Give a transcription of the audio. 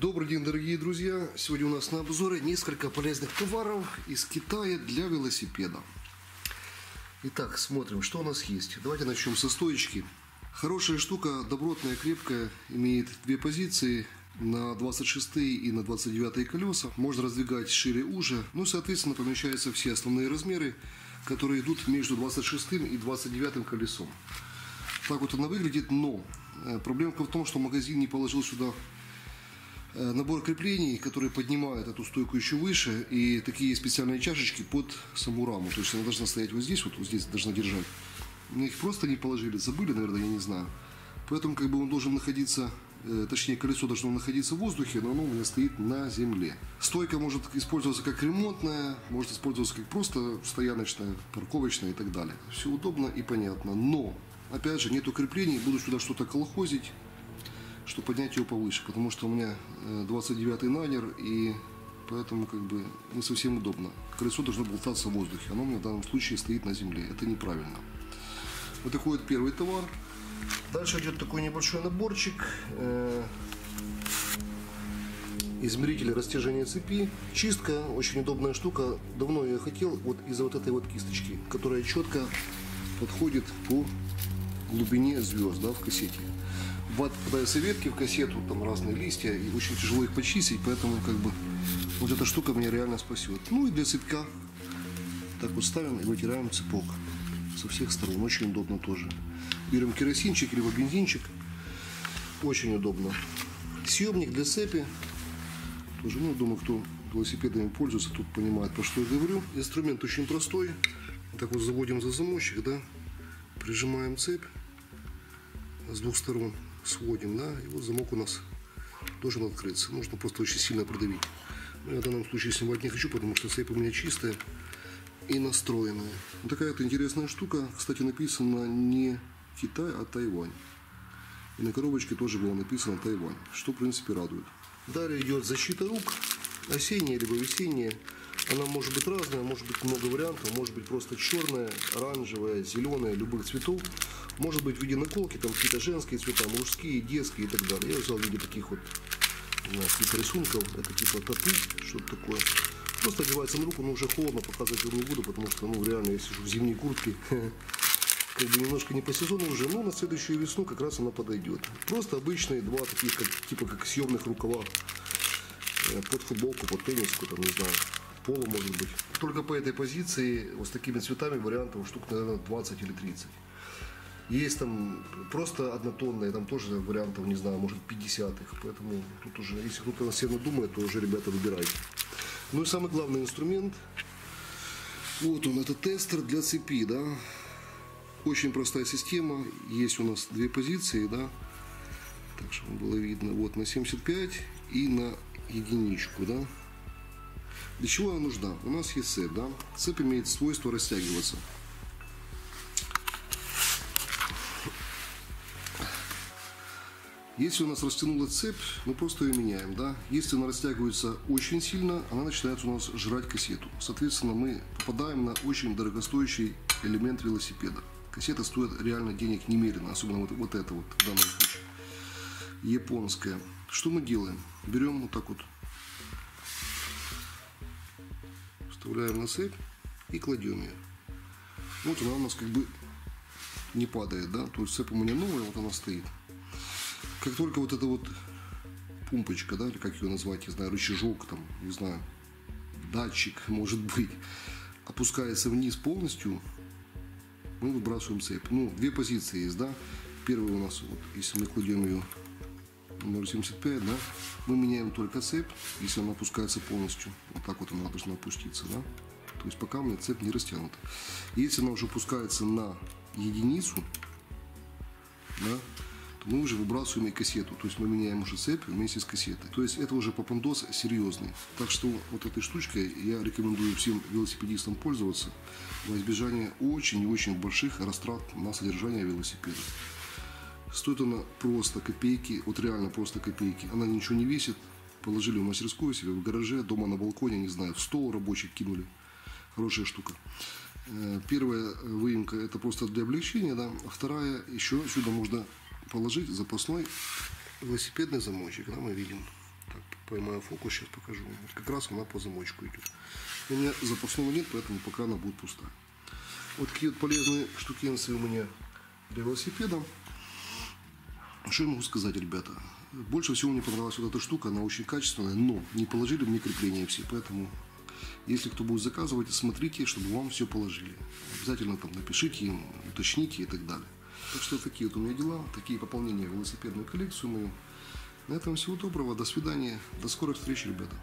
Добрый день, дорогие друзья! Сегодня у нас на обзоре несколько полезных товаров из Китая для велосипеда. Итак, смотрим, что у нас есть. Давайте начнем со стоечки. Хорошая штука, добротная, крепкая, имеет две позиции на 26 и на 29 колеса. Можно раздвигать шире уже. Ну, соответственно, помещаются все основные размеры, которые идут между 26 и 29 колесом. Так вот она выглядит, но э, проблемка в том, что магазин не положил сюда набор креплений, которые поднимают эту стойку еще выше, и такие специальные чашечки под саму раму. То есть она должна стоять вот здесь, вот, вот здесь должна держать. Мне их просто не положили, забыли, наверное, я не знаю. Поэтому как бы он должен находиться, э, точнее колесо должно находиться в воздухе, но оно у меня стоит на земле. Стойка может использоваться как ремонтная, может использоваться как просто стояночная, парковочная и так далее. Все удобно и понятно, но опять же нет укреплений, буду сюда что-то колхозить, чтобы поднять его повыше, потому что у меня 29-й найнер и поэтому как бы не совсем удобно. Колесо должно болтаться в воздухе, оно у меня в данном случае стоит на земле, это неправильно. Вот такой вот первый товар. Дальше идет такой небольшой наборчик. Э, измеритель растяжения цепи. Чистка, очень удобная штука. Давно я хотел, вот из-за вот этой вот кисточки, которая четко подходит по глубине звезд да, в кассете. Бывает, попадаются ветки в кассету, там разные листья, и очень тяжело их почистить, поэтому как бы вот эта штука меня реально спасет. Ну и для цепка так вот ставим и вытираем цепок со всех сторон. Очень удобно тоже. Берем керосинчик либо бензинчик. Очень удобно. Съемник для цепи. Тоже, ну, думаю, кто велосипедами пользуется, тут понимает, про что я говорю. Инструмент очень простой. Так вот заводим за замочек, да. Прижимаем цепь с двух сторон. Сводим, да. И вот замок у нас должен открыться. Нужно просто очень сильно продавить. Но я в данном случае снимать не хочу, потому что цепь у меня чистая и настроенная. Вот такая вот интересная штука. Кстати, написано не Китай, а Тайвань. И на коробочке тоже было написано Тайвань, что в принципе радует. Далее идет защита рук, осенняя либо весенняя. Она может быть разная, может быть много вариантов, может быть просто черная, оранжевая, зеленая, любых цветов. Может быть в виде наколки, там какие-то женские цвета, мужские, детские и так далее. Я взял в виде таких вот знаю, каких рисунков, это типа тату, что-то такое. Просто одевается на руку, но уже холодно, показывать вам не буду, потому что, ну, реально, я сижу в зимней куртке, как бы немножко не по сезону уже, но на следующую весну как раз она подойдет. Просто обычные два таких, как, типа как съемных рукава э, под футболку, под тенниску, там, не знаю, поло может быть. Только по этой позиции, вот с такими цветами вариантов штук, наверное, 20 или 30. Есть там просто однотонные, там тоже вариантов, не знаю, может 50 их. Поэтому тут уже, если кто-то на сильно думает, то уже, ребята, выбирайте. Ну и самый главный инструмент. Вот он, это тестер для цепи, да. Очень простая система. Есть у нас две позиции, да. Так, чтобы было видно. Вот на 75 и на единичку, да. Для чего она нужна? У нас есть цепь, да. Цепь имеет свойство растягиваться. Если у нас растянула цепь, мы просто ее меняем. Да? Если она растягивается очень сильно, она начинает у нас жрать кассету. Соответственно, мы попадаем на очень дорогостоящий элемент велосипеда. Кассета стоит реально денег немерено, особенно вот, вот это вот в данном случае. Японская. Что мы делаем? Берем вот так вот, вставляем на цепь и кладем ее. Вот она у нас как бы не падает, да, то есть цепь у меня новая, вот она стоит как только вот эта вот пумпочка, да, или как ее назвать, не знаю, рычажок, там, не знаю, датчик, может быть, опускается вниз полностью, мы выбрасываем цепь. Ну, две позиции есть, да. Первая у нас, вот, если мы кладем ее номер 75, да, мы меняем только цепь, если она опускается полностью. Вот так вот она должна опуститься, да. То есть пока у меня цепь не растянута. Если она уже опускается на единицу, да, мы уже выбрасываем и кассету. То есть мы меняем уже цепь вместе с кассетой. То есть это уже попандос серьезный. Так что вот этой штучкой я рекомендую всем велосипедистам пользоваться во избежание очень и очень больших растрат на содержание велосипеда. Стоит она просто копейки, вот реально просто копейки. Она ничего не весит. Положили в мастерскую себе, в гараже, дома на балконе, не знаю, в стол рабочий кинули. Хорошая штука. Э, первая выемка это просто для облегчения, да. Вторая, еще сюда можно положить запасной велосипедный замочек. Да, мы видим. Так, Поймаю фокус, сейчас покажу. Вот как раз она по замочку идет. У меня запасного нет, поэтому пока она будет пустая. Вот такие вот полезные штукенцы у меня для велосипеда. Что я могу сказать, ребята? Больше всего мне понравилась вот эта штука, она очень качественная, но не положили мне крепления все, поэтому если кто будет заказывать, смотрите, чтобы вам все положили. Обязательно там напишите им, уточните и так далее. Так что такие вот у меня дела, такие пополнения в велосипедную коллекцию мою. На этом всего доброго, до свидания, до скорых встреч, ребята.